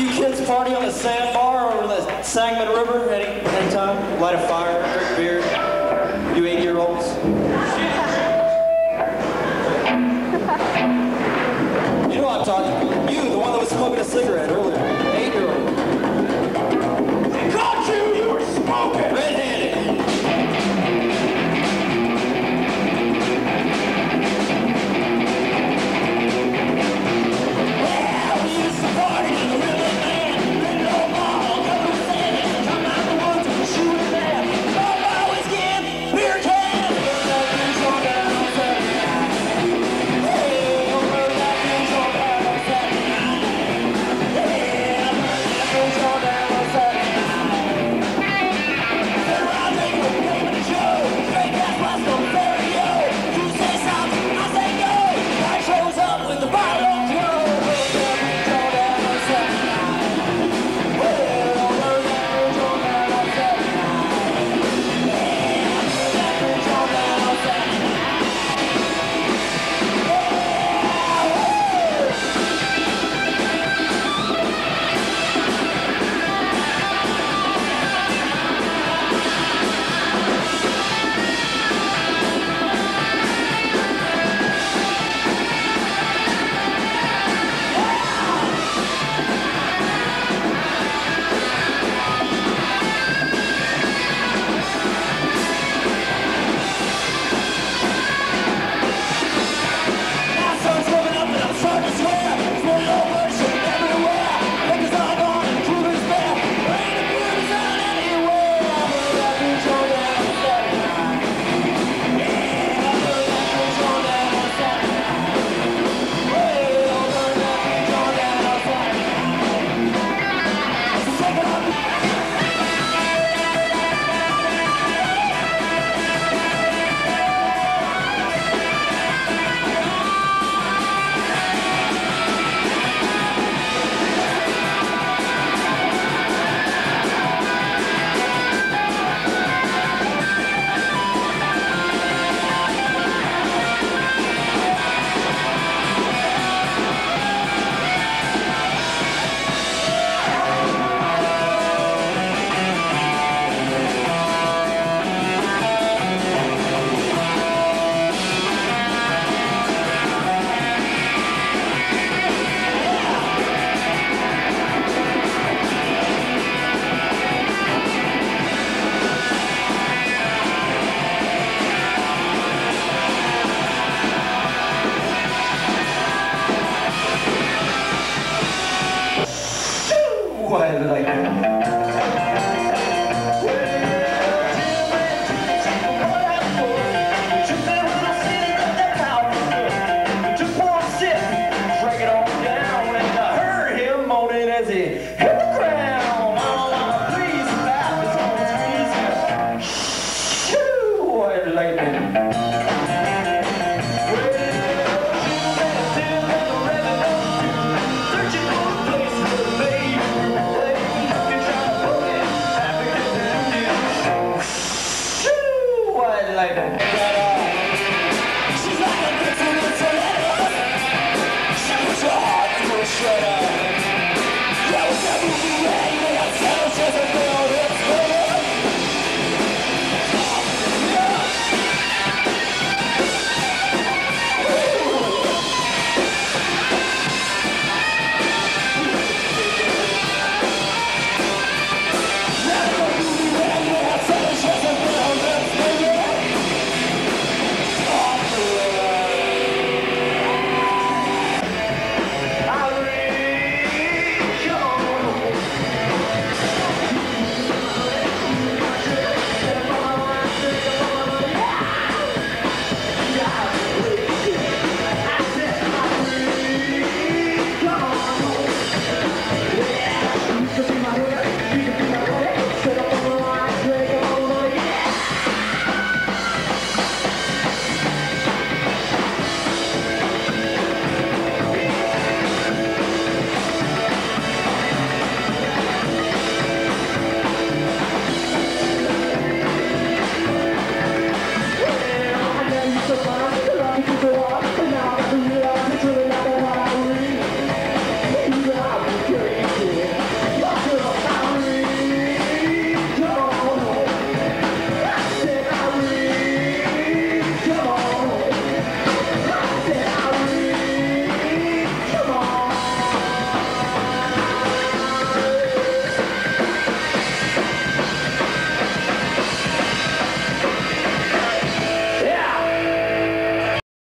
you kids party on the sandbar or the Sangamon River any anytime? Light a fire, drink beer. You eight-year-olds. You know what I'm talking. You, the one that was smoking a cigarette earlier. chorar.